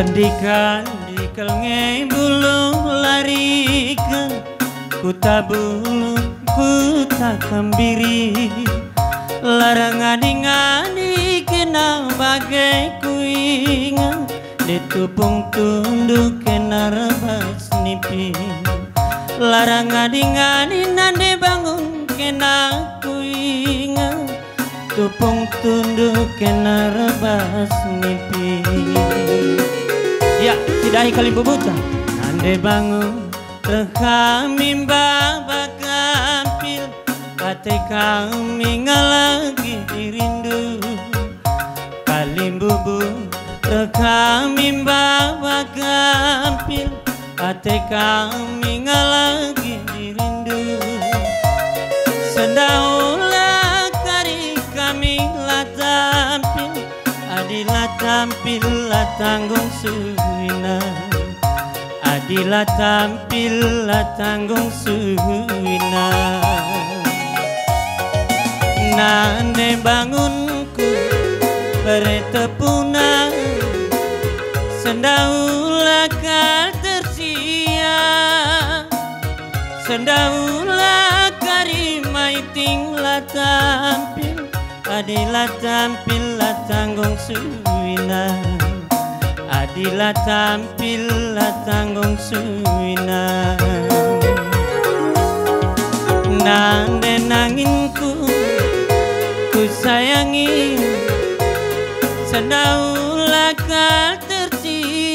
Kandi-kandi kelngai bulu larikan Ku tabulu ku tak kembiri Larang ngadi-ngadi kena bagai ku ingat Ditupung tunduk kena rebas nipi. Larang ngadi-ngadi nande bangun kena ku ingat Tupung tunduk kena rebas nipi Ya, tidak kali bubuta Nande bangun Rekami baba kampil Ate kami lagi dirindu. Kalim bubu Rekami baba kampil Ate kami lagi dirindu. Sendaula kari kami lah tampil Adilah tampil lah tanggung Adilah tampil lah tanggung suwina Nande bangunku bertepuna Sendaula kal tersiap Sendaula karimai tinglah tampil. Adilah tampil lah tanggung suwina Adilah tampil tanggung suwina Nande nanginku ku sayangi. Sendaula kal tersiap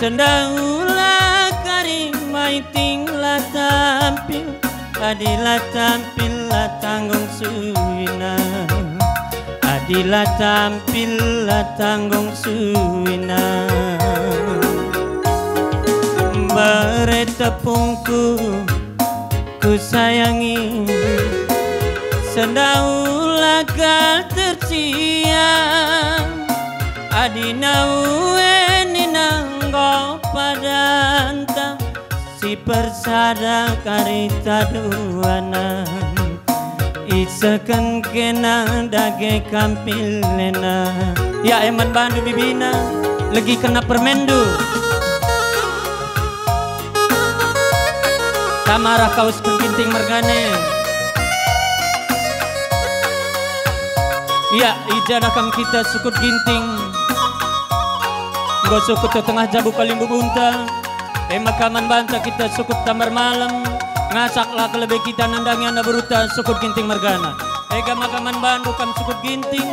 Sendaula karimai tinglah tampil. Adilah tampil tanggung suwina Adilah tampil tanggung suwina. Beretepungku ku sayangi. Sendaula kal terciam Adinau eninanggo padanta. Si persada karita duana Isakan kena dage kampilena Ya eman bandu bibina Lagi kena permendu. Tamara kaus ginting mergane Ya ijanakam kita sukut ginting. Gosok ke tengah jabu kalimbu bunta Eh makaman banta kita sukut tamar malam Ngasaklah kelebih kita nandangi anda beruta sukut ginting mergana Ega makaman bandu kam sukut ginting.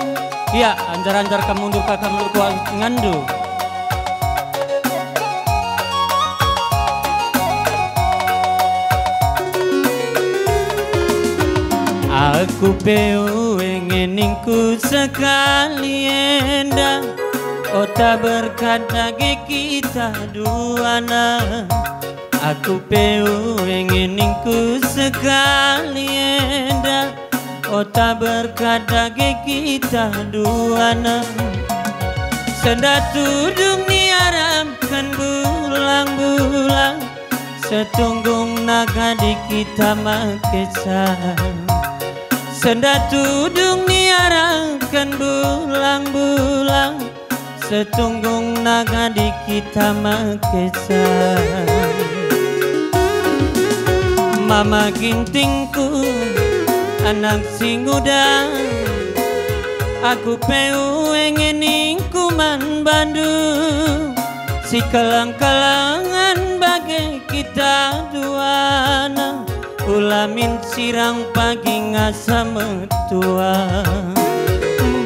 Ya anjar-anjar kam mundur kakam mundur ngandu. Aku peu ingininku sekali enda. Ota berkata kita duana Aku peu ingininku sekali enda. Ota berkata kita duana Senda tudung niaramkan bulang-bulang. Setunggung naga di kita makesah Senda tudung niarakan bulang-bulang. Setunggung naga di kita makesah Mama gintingku anak sing udah Aku peu engeningku man bandu Si kalang-kalangan bagai kita duana. Ulamin sirang pagi ngasa metua.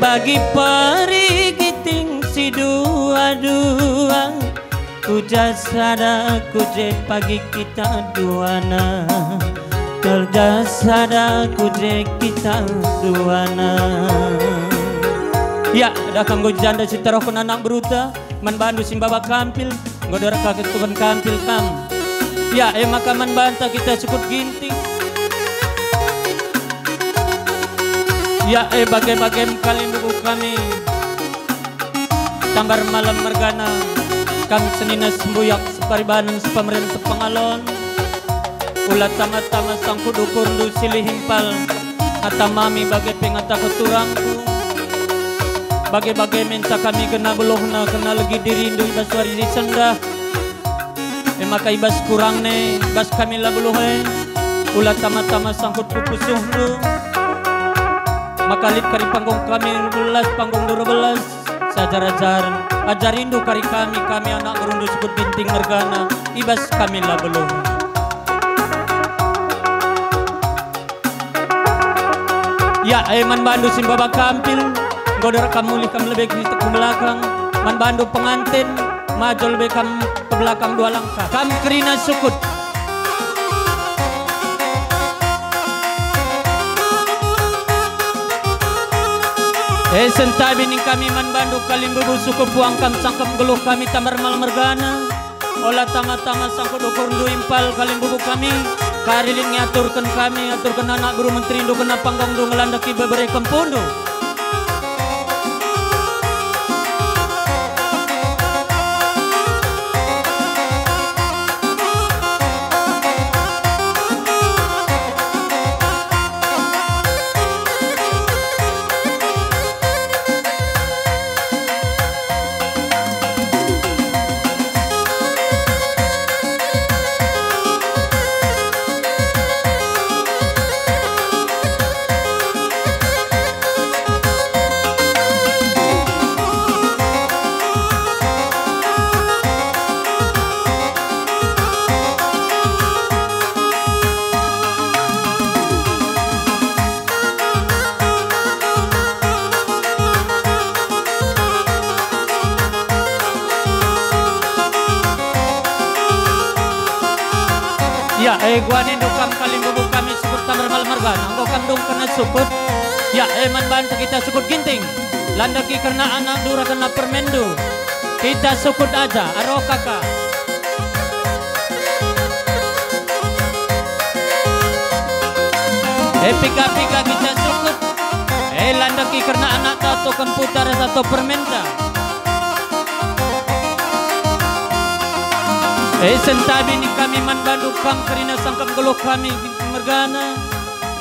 Bagi pari giting si dua-dua Ku jasada ku je pagi kita duana Terjasada ku je kita duana Ya, dah kam janda si terokon anak beruta Man bandu simbaba kampil Godora kakek tukan kampil kam Ya, eh makaman banta kita cukup ginting. Ya, eh bagai-bagai kali kami. Tambar malam mergana kang senina sembuyak separibanan sepemerintah sepangalon ulat tama-tama sang kudu kundu silih himpal. Kata mami bagai pengata keturangku. Bagai-bagai minta kami kena belohna kena lagi dirindu ibas warisi sendah emaka ibas kurang ne ibas kami lah ulat tama-tama sangkut kudu du makalip kari panggung kami 12 panggung 12 sajar-ajar Ajar rindu kari kami Kami anak gerundu sebut binting mergana Ibas kami lah belum. Ya eh, eman bandu sin babak kampil Godor kamu lih kamu lebih kisah ke belakang. Man bandu pengantin Majol bekam ke belakang dua langkah. Kam kerina sukut. Eh sentai bini kami man bandu kalim bubu suku puang kam sangkem geluh kami tamar mal mergana. Olah tama-tama sangkut ukur du impal kalim bubu kami. Karilin ngaturkan kami, aturkan anak guru menteri indu kena panggang du ngelandaki beberi kempundu. Eh gua ni dukam kali bubuk kami sukut tamar mal margan. Anggo kam dong kena sukut. Ya, eh man bantu kita sukut ginting. Landaki karena anak dura kena permendu. Kita sukut aja, aro kakak. Eh pika-pika kita sukut. Eh landaki karena anak tato komputer satu permenta. Eh sentabi ni kami man bandu kam kerina sangkap geluh kami mergana.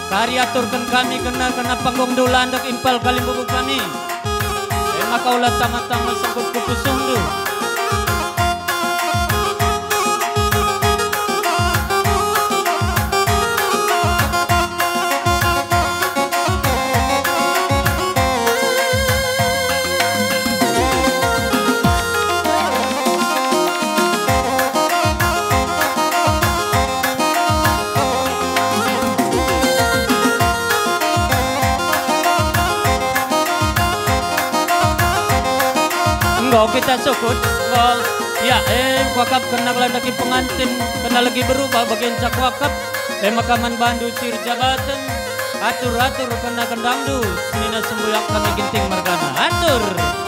Kari aturkan kami kena kena panggung dulan dak impal kalim bubu kami. Eh maka ulah tama-tama sangkut kuku sundu. Kita sukut. Enggak. Ya, eh wakaf kena lagi pengantin kena lagi berubah bagian cak wakaf. Eh bandu sir jabatan. Atur atur kena kendangdu. Nina sembuyak kami ginting mergana. Atur.